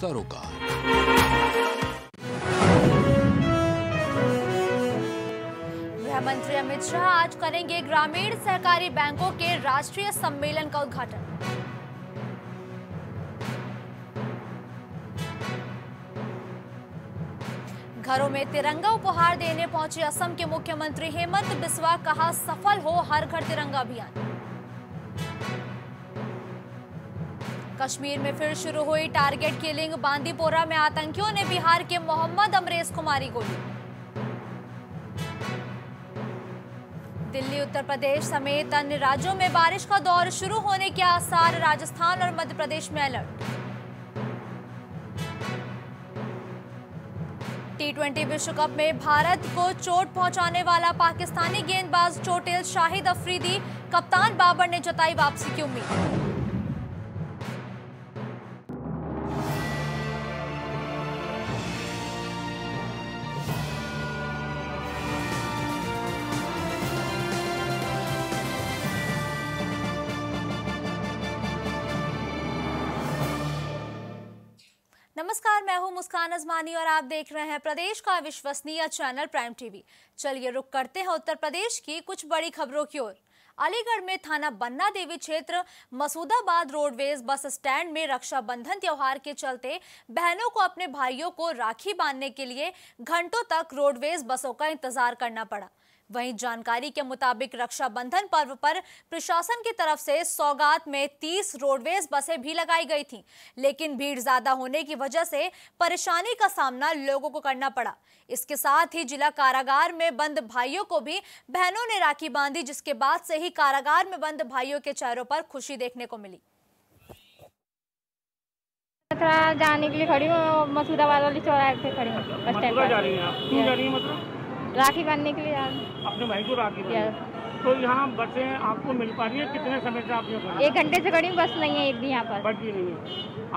सरोकार। गृह मंत्री अमित शाह आज करेंगे ग्रामीण सहकारी बैंकों के राष्ट्रीय सम्मेलन का उद्घाटन। घरों में तिरंगा उपहार देने पहुँचे असम के मुख्यमंत्री हेमंत बिस्वा, कहा सफल हो हर घर तिरंगा अभियान। कश्मीर में फिर शुरू हुई टारगेट किलिंग। बांदीपोरा में आतंकियों ने बिहार के मोहम्मद अमरेज को मारी गोली। दिल्ली, उत्तर प्रदेश समेत अन्य राज्यों में बारिश का दौर शुरू होने के आसार, राजस्थान और मध्य प्रदेश में अलर्ट। टी ट्वेंटी विश्व कप में भारत को चोट पहुँचाने वाला पाकिस्तानी गेंदबाज चोटिल शाहिद अफरीदी, कप्तान बाबर ने जताई वापसी की उम्मीद। नमस्कार, मैं हूँ मुस्कान अजमानी और आप देख रहे हैं प्रदेश का विश्वसनीय चैनल प्राइम टीवी। चलिए रुक करते हैं उत्तर प्रदेश की कुछ बड़ी खबरों की ओर। अलीगढ़ में थाना बन्ना देवी क्षेत्र, मसूदाबाद रोडवेज़ बस स्टैंड में रक्षाबंधन त्योहार के चलते बहनों को अपने भाइयों को राखी बांधने के लिए घंटों तक रोडवेज़ बसों का इंतज़ार करना पड़ा। वहीं जानकारी के मुताबिक रक्षाबंधन पर्व पर प्रशासन की तरफ़ से सौगात में 30 रोडवेज़ बसें भी लगाई गई थीं, लेकिन भीड़ ज़्यादा होने की वजह से परेशानी का सामना लोगों को करना पड़ा। इसके साथ ही जिला कारागार में बंद भाइयों को भी बहनों ने राखी बांधी जिसके बाद से ही कारागार में बंद भाइयों के चेहरों पर खुशी देखने को मिली। थोड़ा जाने के लिए खड़ी हूँ मसूदाबाद वाली चौराहे पे खड़ी हूँ बस स्टैंड मथुरा जा रही हैं आप? क्यों जा रही हैं मतलब राखी बांधने के लिए। अपने भाई को राखी तो यहाँ बसें आपको मिल पा रही है? कितने समय से आप यहाँ एक घंटे से खड़ी बस नहीं है एक भी यहाँ पर। बच ही नहीं है।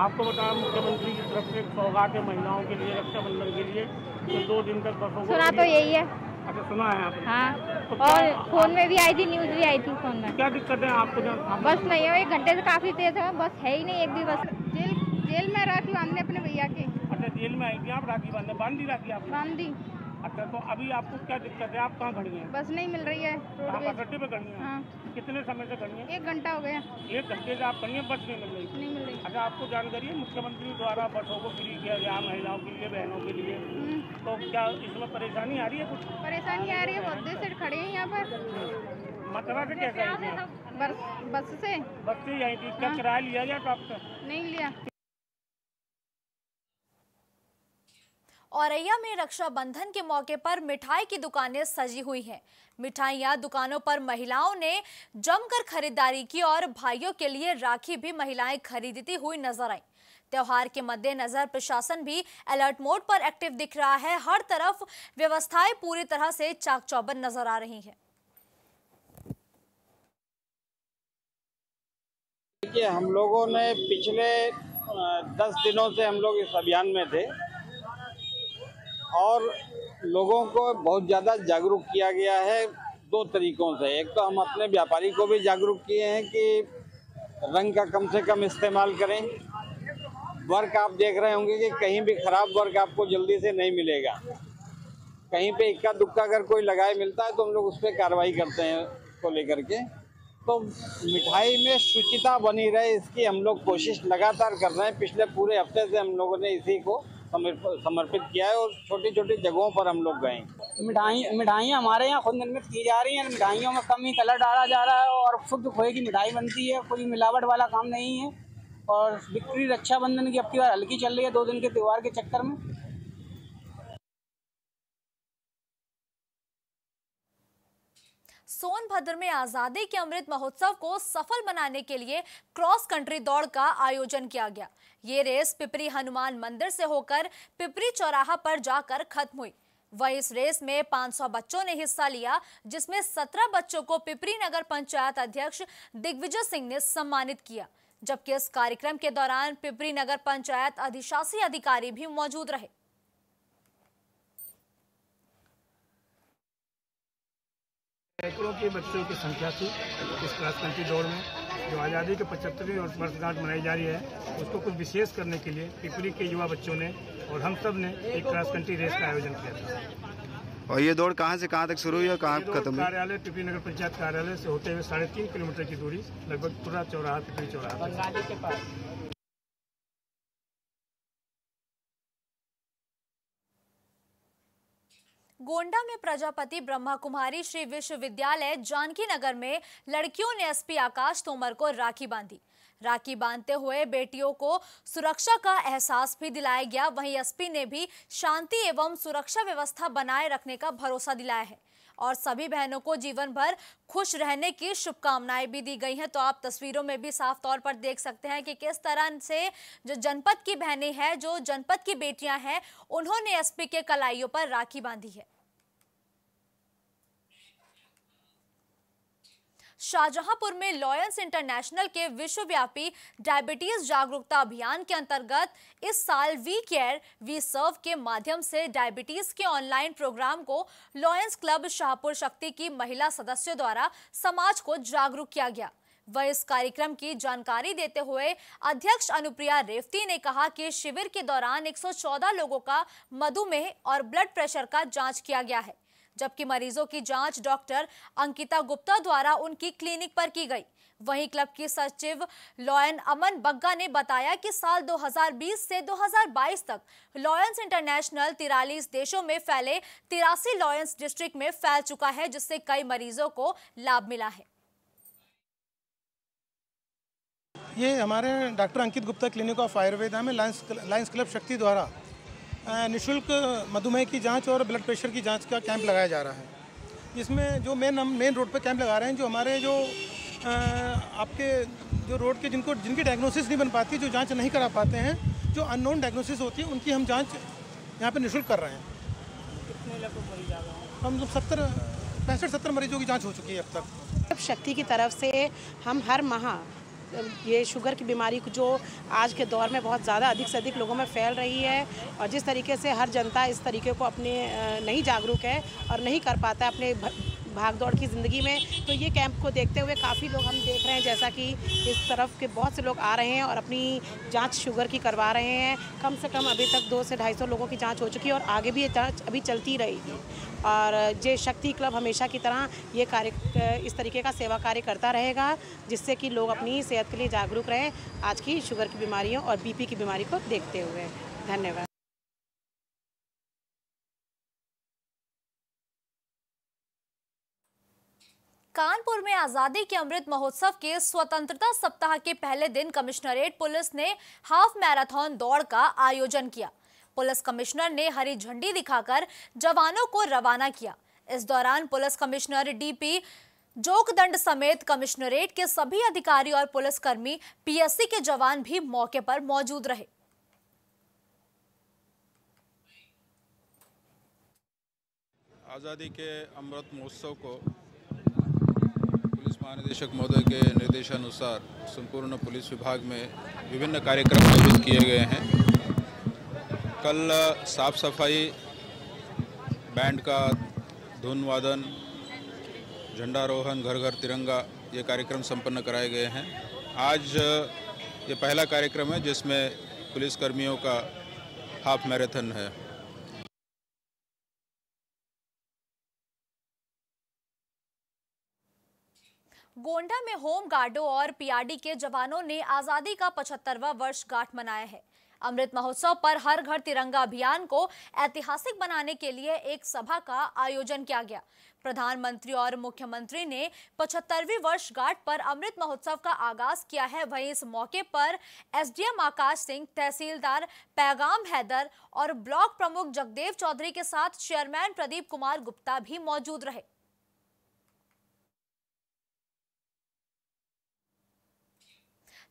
आपको बताया मुख्यमंत्री की तरफ़ से सौगात है महिलाओं के लिए रक्षाबंधन के लिए तो दो दिन तक बसों को सुना तो यही है। अच्छा सुना है आपने। हाँ। तो और फ़ोन में भी आई थी न्यूज़ भी आई थी फ़ोन में। क्या दिक्कत है आपको बस नहीं है एक घंटे से काफ़ी तेज है बस है ही नहीं एक भी बस। जेल जेल में राखी बांधने अपने भैया की। अच्छा जेल में आई थी आप राखी बांधने बाँध दी राखी आप बाँध दी। अच्छा तो अभी आपको क्या दिक्कत है? आप कहाँ खड़ी हैं? बस नहीं मिल रही है रोडवेज़ पे। खड़ी हैं? हाँ। कितने समय से खड़ी हैं? एक घंटा हो गया। एक घंटे से आप खड़ी हैं? बस नहीं मिल रही? नहीं मिल रही। अच्छा आपको जानकारी है मुख्यमंत्री द्वारा बसों को फ्री किया गया महिलाओं के लिए बहनों के लिए? हम्म, तो क्या इसमें परेशानी आ रही है कुछ? परेशानी आ रही है बहुत देर से खड़े हैं यहाँ पर। मथुरा से कैसे आप? बस बस से। बस से ही आई थी? क्या किराया लिया गया आपसे? नहीं लिया। औरैया में रक्षाबंधन के मौके पर मिठाई की दुकानें सजी हुई हैं। मिठाइयाँ दुकानों पर महिलाओं ने जमकर खरीदारी की और भाइयों के लिए राखी भी महिलाएँ खरीदती हुई नज़र आई। त्योहार के मद्देनजर प्रशासन भी अलर्ट मोड पर एक्टिव दिख रहा है। हर तरफ़ व्यवस्थाएँ पूरी तरह से चाक चौबंद नज़र आ रही है। हम लोगों ने पिछले दस दिनों से हम लोग इस अभियान में थे। और लोगों को बहुत ज़्यादा जागरूक किया गया है दो तरीकों से। एक तो हम अपने व्यापारी को भी जागरूक किए हैं कि रंग का कम से कम इस्तेमाल करें। वर्क आप देख रहे होंगे कि कहीं भी ख़राब वर्क आपको जल्दी से नहीं मिलेगा। कहीं पे इक्का दुक्का अगर कोई लगाए मिलता है तो हम लोग उस पर कार्रवाई करते हैं को लेकर के। तो मिठाई में शुचिता बनी रहे, इसकी हम लोग कोशिश लगातार कर रहे हैं। पिछले पूरे हफ़्ते से हम लोगों ने इसी को समर्पित किया है और छोटी छोटी जगहों पर हम लोग गए मिठाई मिठाइयाँ हमारे यहाँ खुद निर्मित की जा रही हैं। मिठाइयों में कम ही कलर डाला जा रहा है और शुद्ध खोए की मिठाई बनती है। कोई मिलावट वाला काम नहीं है और बिक्री रक्षाबंधन की अब की बार हल्की चल रही है दो दिन के त्यौहार के चक्कर में। सोनभद्र में आज़ादी के अमृत महोत्सव को सफल बनाने के लिए क्रॉस कंट्री दौड़ का आयोजन किया गया। ये रेस पिपरी हनुमान मंदिर से होकर पिपरी चौराहा पर जाकर खत्म हुई। वह इस रेस में 500 बच्चों ने हिस्सा लिया, जिसमें 17 बच्चों को पिपरी नगर पंचायत अध्यक्ष दिग्विजय सिंह ने सम्मानित किया। जबकि इस कार्यक्रम के दौरान पिपरी नगर पंचायत अधिशासी अधिकारी भी मौजूद रहे। सैकड़ों के बच्चों की संख्या थी इस क्रॉस कंट्री दौड़ में जो आज़ादी के पचहत्तरवीं वर्षगांठ मनाई जा रही है उसको कुछ विशेष करने के लिए पिपरी के युवा बच्चों ने और हम सबने एक क्रॉस कंट्री रेस का आयोजन किया था। और ये दौड़ कहाँ से कहाँ तक शुरू हुई और कहाँ खत्म हुई? कार्यालय पिपरी नगर पंचायत कार्यालय से होते हुए साढ़े तीन किलोमीटर की दूरी लगभग पूरा चौराहा पिपरी चौराहा। गोंडा में प्रजापति ब्रह्मा कुमारी श्री विश्वविद्यालय जानकी नगर में लड़कियों ने एसपी आकाश तोमर को राखी बांधी। राखी बांधते हुए बेटियों को सुरक्षा का एहसास भी दिलाया गया। वहीं एसपी ने भी शांति एवं सुरक्षा व्यवस्था बनाए रखने का भरोसा दिलाया है। और सभी बहनों को जीवन भर खुश रहने की शुभकामनाएँ भी दी गई हैं। तो आप तस्वीरों में भी साफ़ तौर पर देख सकते हैं कि किस तरह से जो जनपद की बहनें हैं, जो जनपद की बेटियाँ हैं, उन्होंने एसपी के कलाइयों पर राखी बांधी है। शाहजहांपुर में लॉयंस इंटरनेशनल के विश्वव्यापी डायबिटीज़ जागरूकता अभियान के अंतर्गत इस साल वी केयर वी सर्व के माध्यम से डायबिटीज़ के ऑनलाइन प्रोग्राम को लॉयंस क्लब शाहपुर शक्ति की महिला सदस्यों द्वारा समाज को जागरूक किया गया। वह इस कार्यक्रम की जानकारी देते हुए अध्यक्ष अनुप्रिया रेवती ने कहा कि शिविर के दौरान 114 लोगों का मधुमेह और ब्लड प्रेशर का जाँच किया गया है। जबकि मरीजों की जाँच डॉक्टर अंकिता गुप्ता द्वारा उनकी क्लिनिक पर की गई। वहीं क्लब की सचिव लॉयन अमन बग्गा ने बताया कि साल 2020 से 2022 तक लॉयंस इंटरनेशनल तिरालीस देशों में फैले तिरासी लॉयंस डिस्ट्रिक्ट में फैल चुका है, जिससे कई मरीजों को लाभ मिला है। ये हमारे doctor Ankit Gupta clinic of Ayurveda में लायंस क्लब शक्ति द्वारा निशुल्क मधुमेह की जाँच और ब्लड प्रेशर की जाँच का कैंप लगाया जा रहा है। इसमें जो मेन हम मेन रोड पे कैंप लगा रहे हैं जो हमारे जो अ, आपके जो रोड के जिनको जिनकी डायग्नोसिस नहीं बन पाती जो जाँच नहीं करा पाते हैं जो अननोन डायग्नोसिस होती है उनकी हम जाँच यहाँ पे निशुल्क कर रहे हैं। हम लोग सत्तर पैंसठ सत्तर मरीजों की जाँच हो चुकी है अब तक। शक्ति की तरफ़ से हम हर माह ये शुगर की बीमारी जो आज के दौर में बहुत ज़्यादा अधिक से अधिक लोगों में फैल रही है और जिस तरीके से हर जनता इस तरीके को अपने नहीं जागरूक है और नहीं कर पाता है अपने भाग दौड़ की ज़िंदगी में तो ये कैंप को देखते हुए काफ़ी लोग हम देख रहे हैं, जैसा कि इस तरफ़ के बहुत से लोग आ रहे हैं और अपनी जाँच शुगर की करवा रहे हैं। कम से कम अभी तक दो से ढाई सौ लोगों की जाँच हो चुकी है और आगे भी ये जाँच अभी चलती रहेगी। और जय शक्ति क्लब हमेशा की तरह ये कार्य, इस तरीके का सेवा कार्य करता रहेगा, जिससे कि लोग अपनी सेहत के लिए जागरूक रहें, आज की शुगर की बीमारियों और बीपी की बीमारी को देखते हुए। धन्यवाद। कानपुर में आज़ादी के अमृत महोत्सव के स्वतंत्रता सप्ताह के पहले दिन कमिश्नरेट पुलिस ने हाफ़ मैराथन दौड़ का आयोजन किया। पुलिस कमिश्नर ने हरी झंडी दिखाकर जवानों को रवाना किया। इस दौरान पुलिस कमिश्नर डीपी जोगदंड समेत कमिश्नरेट के सभी अधिकारी और पुलिसकर्मी, पीएससी के जवान भी मौके पर मौजूद रहे। आज़ादी के अमृत महोत्सव को पुलिस महानिदेशक महोदय के निर्देशानुसार संपूर्ण पुलिस विभाग में विभिन्न कार्यक्रम आयोजित किए गए हैं। कल साफ़ सफ़ाई, बैंड का धुन वादन झंडारोहण घर घर तिरंगा, ये कार्यक्रम संपन्न कराए गए हैं। आज ये पहला कार्यक्रम है जिसमें पुलिसकर्मियों का हाफ़ मैराथन है। गोंडा में होम गार्डों और पीआरडी के जवानों ने आज़ादी का पचहत्तरवा वर्ष गांठ मनाया है। अमृत महोत्सव पर हर घर तिरंगा अभियान को ऐतिहासिक बनाने के लिए एक सभा का आयोजन किया गया। प्रधानमंत्री और मुख्यमंत्री ने पचहत्तरवीं वर्षगांठ पर अमृत महोत्सव का आगाज़ किया है। वहीं इस मौके पर एसडीएम आकाश सिंह, तहसीलदार पैगाम हैदर और ब्लॉक प्रमुख जगदेव चौधरी के साथ चेयरमैन प्रदीप कुमार गुप्ता भी मौजूद रहे।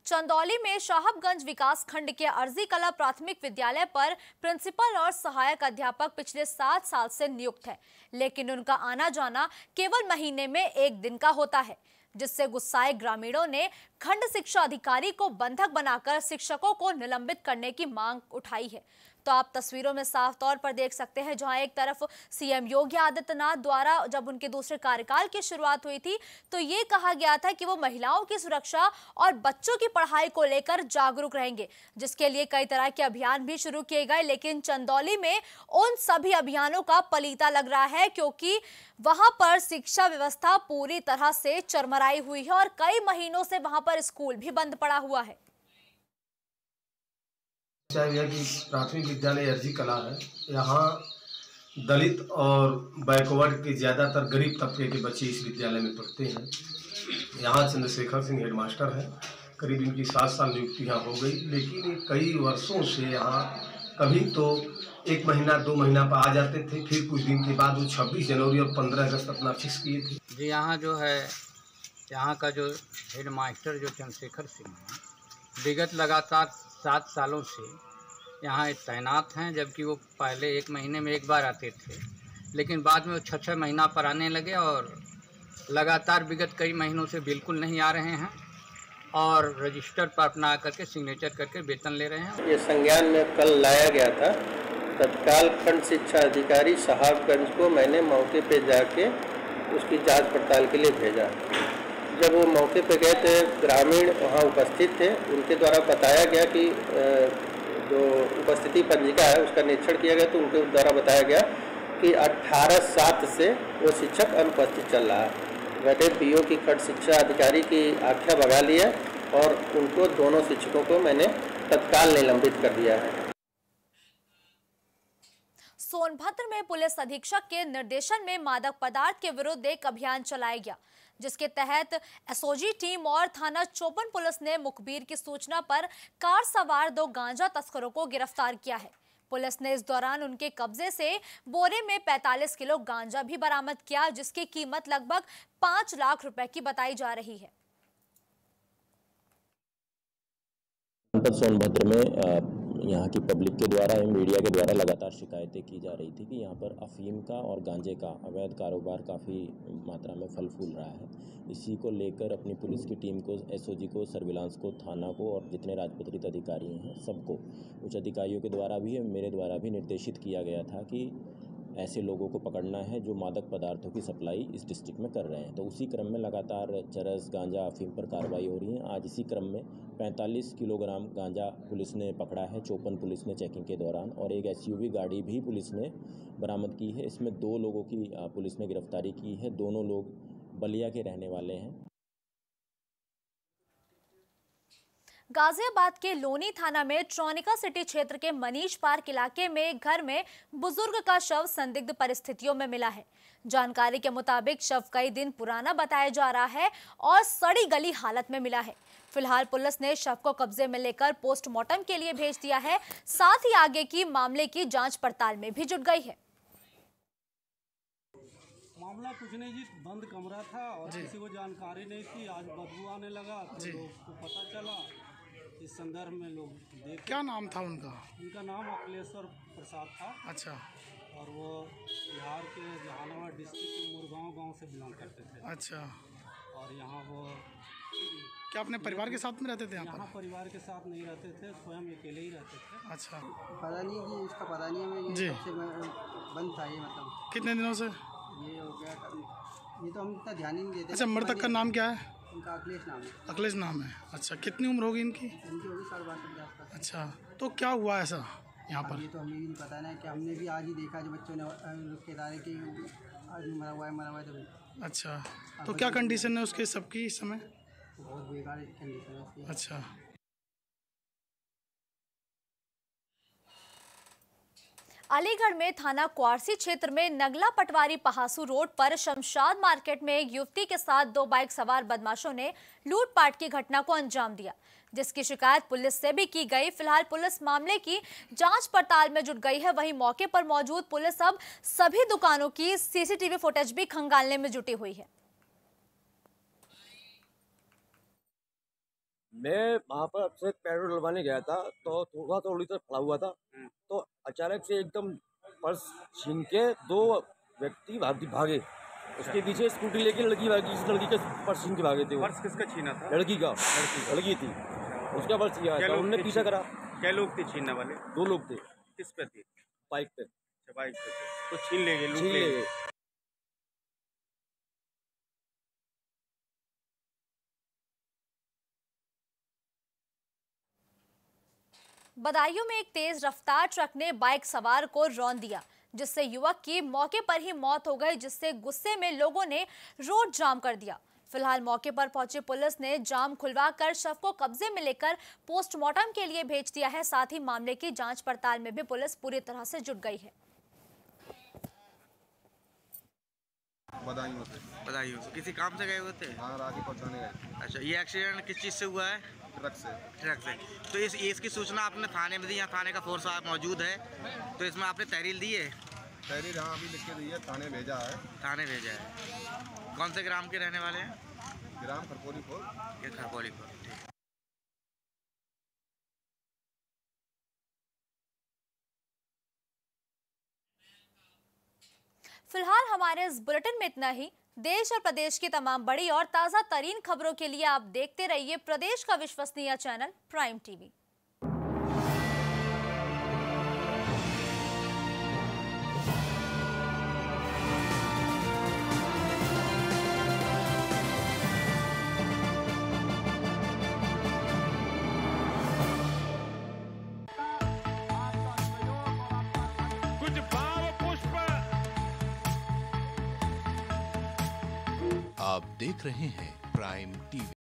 चंदौली में शाहबगंज विकास खंड के अर्जी कला प्राथमिक विद्यालय पर प्रिंसिपल और सहायक अध्यापक पिछले सात साल से नियुक्त है, लेकिन उनका आना जाना केवल महीने में एक दिन का होता है, जिससे गुस्साए ग्रामीणों ने खंड शिक्षा अधिकारी को बंधक बनाकर शिक्षकों को निलंबित करने की मांग उठाई है। तो आप तस्वीरों में साफ़ तौर पर देख सकते हैं, जहाँ एक तरफ़ सीएम योगी आदित्यनाथ द्वारा जब उनके दूसरे कार्यकाल की शुरुआत हुई थी तो ये कहा गया था कि वो महिलाओं की सुरक्षा और बच्चों की पढ़ाई को लेकर जागरूक रहेंगे, जिसके लिए कई तरह के अभियान भी शुरू किए गए, लेकिन चंदौली में उन सभी अभियानों का पलीता लग रहा है, क्योंकि वहाँ पर शिक्षा व्यवस्था पूरी तरह से चरमराई हुई है और कई महीनों से वहाँ पर स्कूल भी बंद पड़ा हुआ है। यह कि प्राथमिक विद्यालय अर्जी कला है। यहाँ दलित और बैकवर्ड के ज़्यादातर गरीब तबके के बच्चे इस विद्यालय में पढ़ते हैं। यहाँ चंद्रशेखर सिंह हेडमास्टर हैं। करीब इनकी सात साल नियुक्ति यहाँ हो गई। लेकिन कई वर्षों से यहाँ कभी तो एक महीना, दो महीना पर आ जाते थे। फिर कुछ दिन के बाद वो छब्बीस जनवरी और पंद्रह अगस्त अपना फिक्स किए थे। जी, यहाँ जो है, यहाँ का जो हेड मास्टर जो चंद्रशेखर सिंह है, विगत लगातार सात सालों से यहाँ तैनात हैं, जबकि वो पहले एक महीने में एक बार आते थे। लेकिन बाद में वो छः छः महीना पर आने लगे और लगातार विगत कई महीनों से बिल्कुल नहीं आ रहे हैं और रजिस्टर पर अपना आकर के सिग्नेचर करके वेतन ले रहे हैं। ये संज्ञान में कल लाया गया था, तत्काल खंड शिक्षा अधिकारी साहबगंज को मैंने मौके पे जाके उसकी जाँच पड़ताल के लिए भेजा। जब वो मौके पे गए थे, ग्रामीण वहाँ उपस्थित थे, उनके द्वारा बताया गया कि जो उपस्थिति पंजिका है, उसका निरीक्षण किया गया तो उनके द्वारा बताया गया कि 18 सात से वो शिक्षक अनुपस्थित चल रहा है। वैसे पी की खंड शिक्षा अधिकारी की आख्या भगा ली है और उनको दोनों शिक्षकों को मैंने तत्काल निलंबित कर दिया है। सोनभद्र में पुलिस अधीक्षक के निर्देशन में मादक पदार्थ के विरुद्ध एक अभियान चलाया गया। जिसके तहत एसओजी टीम और थाना चौपन पुलिस ने मुखबिर की सूचना पर कार सवार दो गांजा तस्करों को गिरफ़्तार किया है। पुलिस ने इस दौरान उनके कब्जे से बोरे में 45 किलो गांजा भी बरामद किया, जिसकी कीमत लगभग पाँच लाख रुपए की बताई जा रही है। सोनभद्र में यहाँ की पब्लिक के द्वारा एवं मीडिया के द्वारा लगातार शिकायतें की जा रही थी कि यहाँ पर अफीम का और गांजे का अवैध कारोबार काफ़ी मात्रा में फल फूल रहा है। इसी को लेकर अपनी पुलिस की टीम को एसओजी को सर्विलांस को, थाना को और जितने राजपत्रित अधिकारी हैं, सबको उच्च अधिकारियों के द्वारा भी मेरे द्वारा भी निर्देशित किया गया था कि ऐसे लोगों को पकड़ना है जो मादक पदार्थों की सप्लाई इस डिस्ट्रिक्ट में कर रहे हैं। तो उसी क्रम में लगातार चरस, गांजा, अफीम पर कार्रवाई हो रही है। आज इसी क्रम में 45 किलोग्राम गांजा पुलिस ने पकड़ा है। चौपन पुलिस ने चेकिंग के दौरान और एक एसयूवी गाड़ी भी पुलिस ने बरामद की है। इसमें दो लोगों की पुलिस ने गिरफ्तारी की है। दोनों लोग बलिया के रहने वाले हैं। गाजियाबाद के लोनी थाना में ट्रॉनिका सिटी क्षेत्र के मनीष पार्क इलाके में एक घर में बुज़ुर्ग का शव संदिग्ध परिस्थितियों में मिला है। जानकारी के मुताबिक शव कई दिन पुराना बताया जा रहा है और सड़ी गली हालत में मिला है। फ़िलहाल पुलिस ने शव को कब्जे में लेकर पोस्टमार्टम के लिए भेज दिया है। साथ ही आगे की मामले की जाँच पड़ताल में भी जुट गई है। मामला कुछ नहीं जी बंद कमरा था और किसी को जानकारी नहीं थी। आज बदबू आने लगा तो लोग को पता चला। इस संदर्भ में लोग देख क्या नाम था उनका? उनका नाम अखिलेश्वर प्रसाद था। अच्छा। और वो बिहार के जहानाबाद डिस्ट्रिक्ट के मुरगांव गाँव से बिलोंग करते थे। अच्छा। और यहाँ वो क्या अपने परिवार के साथ में रहते थे यहाँ परिवार के साथ नहीं रहते थे स्वयं अकेले ही रहते थे। अच्छा। पता नहीं कि इसका पता नहीं हमें जी। बंद था ये मतलब। कितने दिनों से? ये हो गया ये तो हम इतना ध्यान ही नहीं देते। अच्छा मृतक का नाम क्या है? इनका अखिलेश नाम है। अखिलेश नाम है। अच्छा कितनी उम्र होगी इनकी? इनकी होगी साढ़े बासठ के आसपास। अच्छा तो क्या हुआ ऐसा यहाँ पर? ये तो हमें भी नहीं पता ना कि हमने भी आज ही देखा जो बच्चों ने के दारे कि आज मरा हुआ है मरा हुआ है तो अच्छा तो क्या कंडीशन है उसके सबकी इस समय? बहुत बेकार कंडीशन है अच्छा। अलीगढ़ में थाना क्वारसी क्षेत्र में नगला पटवारी पहासू रोड पर शमशाद मार्केट में एक युवती के साथ दो बाइक सवार बदमाशों ने लूटपाट की घटना को अंजाम दिया, जिसकी शिकायत पुलिस से भी की गई। फ़िलहाल पुलिस मामले की जाँच पड़ताल में जुट गई है। वहीं मौके पर मौजूद पुलिस अब सभी दुकानों की सीसीटीवी फुटेज भी खंगालने में जुटी हुई है। मैं वहाँ पर अपने पेट्रोल डलवाने गया था तो थोड़ा थोड़ी तरफ़ खड़ा हुआ था। तो अचानक से एकदम पर्स छीन के दो व्यक्ति भाग भागे। उसके पीछे स्कूटी लेके लड़की भागी इस लड़की का पर्स छीन के भागे थे पर्स किसका छीना था? लड़की का। लड़की लड़की थी उसका पर्स क्या था। उनने पीछा करा। क्या लोग थे छीनने वाले? दो लोग थे। किस पे थे? बाइक पे। अच्छा, बाइक पे तो छीन ले गए छीन ले गए। बदायूं में एक तेज रफ्तार ट्रक ने बाइक सवार को रौन दिया जिससे युवक की मौके पर ही मौत हो गई जिससे गुस्से में लोगों ने रोड जाम कर दिया। फ़िलहाल मौके पर पहुँची पुलिस ने जाम खुलवाकर शव को कब्जे में लेकर पोस्टमार्टम के लिए भेज दिया है। साथ ही मामले की जाँच पड़ताल में भी पुलिस पूरी तरह से जुट गई है। बदायूं से। हो किसी काम से गए हुए थे? हाँ राखी पहुँचाने गए। अच्छा ये एक्सीडेंट किस चीज़ से हुआ है? ट्रक से। ट्रक से। तो इस इसकी सूचना आपने थाने में दी यहाँ थाने का फोर्स मौजूद है। तो इसमें आपने तहरील दी है? तहरीर हाँ अभी लिख के दी है थाने भेजा है। थाने भेजा है। कौन से ग्राम के रहने वाले हैं? ग्राम खरकोली खोल ये को ठीक। फ़िलहाल हमारे इस बुलेटिन में इतना ही। देश और प्रदेश की तमाम बड़ी और ताज़ा तरीन खबरों के लिए आप देखते रहिए प्रदेश का विश्वसनीय चैनल प्राइम टीवी। देख रहे हैं प्राइम टीवी।